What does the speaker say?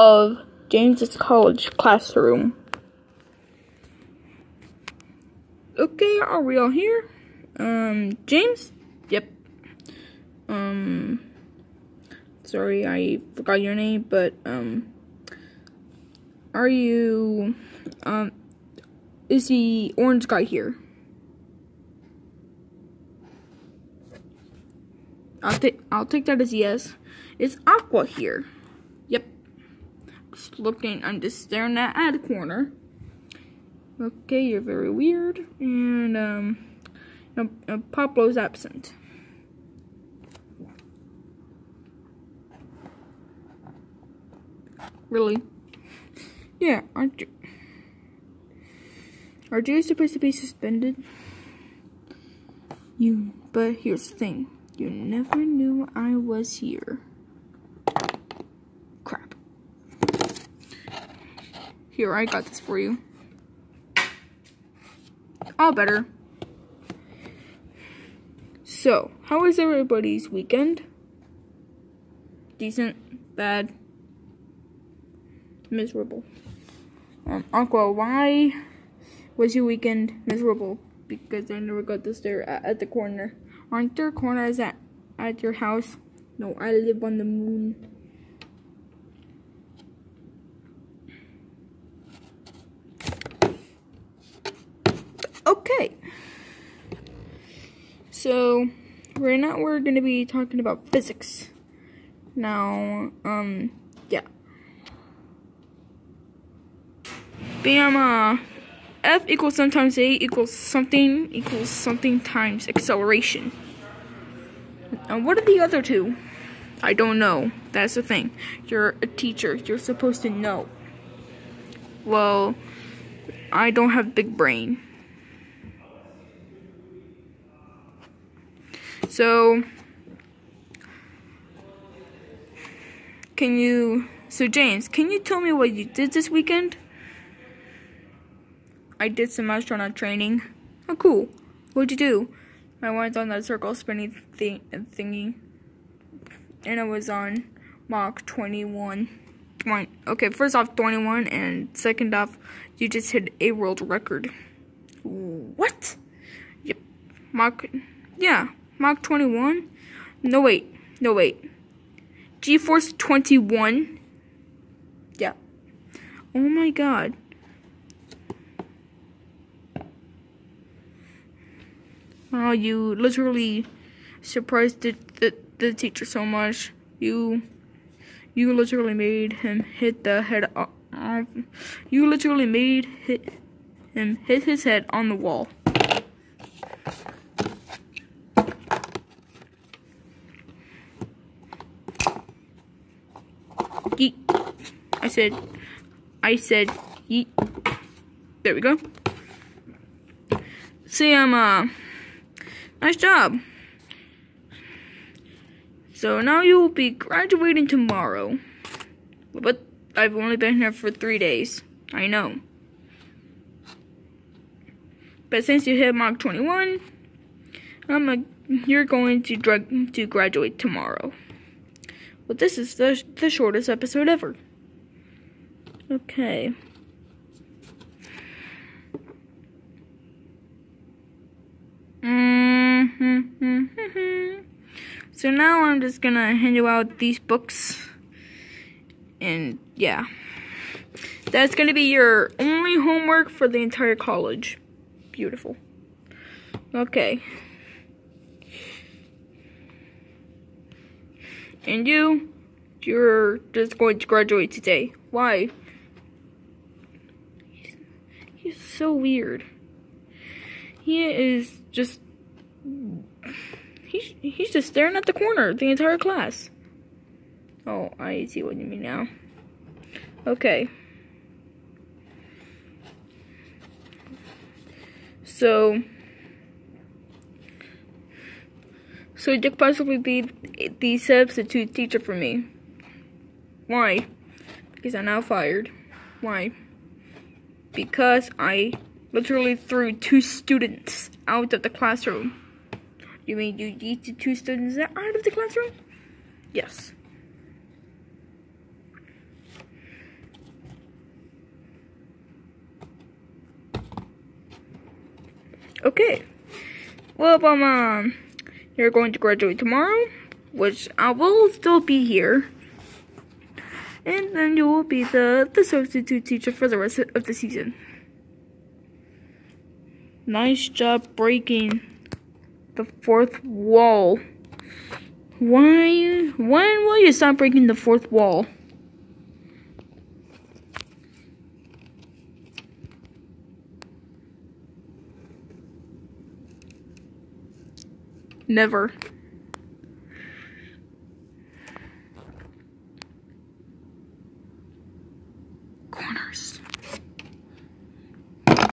of James's college classroom. Okay, are we all here? Um, James? Yep. Um, sorry, I forgot your name, but, um, are you, um, is the orange guy here? I'll take I'll take that as yes. Is Aqua here? Just looking. I'm just staring at the corner. Okay, you're very weird. And um, uh, Pablo's absent. Really? Yeah, aren't you? Are you supposed to be suspended? You, but here's the thing. You never knew I was here. Here, I got this for you. All better. So, how was everybody's weekend? Decent? Bad? Miserable. Um, Aqua, why was your weekend miserable? Because I never got to stare at, at the corner. Aren't there corners at, at your house? No, I live on the moon. Okay. So, right now we're going to be talking about physics. Now, um, yeah. Bam, uh, F equals sometimes A equals something equals something times acceleration. And what are the other two? I don't know. That's the thing. You're a teacher. You're supposed to know. Well, I don't have big brain. So, can you, so James, can you tell me what you did this weekend? I did some astronaut training. Oh, cool. What'd you do? I went on that circle spinning thing thingy. And it was on Mach 21. Okay, first off, 21, and second off, you just hit a world record. What? Yep. Mach, yeah, Mach 21? No, wait. No, wait. G-Force 21? Yeah. Oh my god. Oh, you literally surprised the, the, the teacher so much. You you literally made him hit the head off. You literally made hit him hit his head on the wall. Yeet. I said, I said, yeet. There we go. See, I'm, uh, Nice job. So now you will be graduating tomorrow. But I've only been here for three days. I know. But since you hit Mach 21, I'm a, you're going to, drug, to graduate tomorrow. Well, this is the, the shortest episode ever. Okay. Mm-hmm. so now I'm just gonna hand you out these books. And yeah. That's gonna be your only homework for the entire college. Beautiful. Okay. And you, you're just going to graduate today. Why? He's, he's so weird. He is just he's he's just staring at the corner the entire class. Oh, I see what you mean now. Okay. So so you could possibly be the substitute teacher for me. Why? Because I'm now fired. Why? because I literally threw two students out of the classroom. You mean you yeeted two students out of the classroom? Yes. Okay. Well, um, you're going to graduate tomorrow, which I will still be here. And then you will be the, the substitute teacher for the rest of the season. Nice job breaking the fourth wall. Why? When will you stop breaking the fourth wall? Never.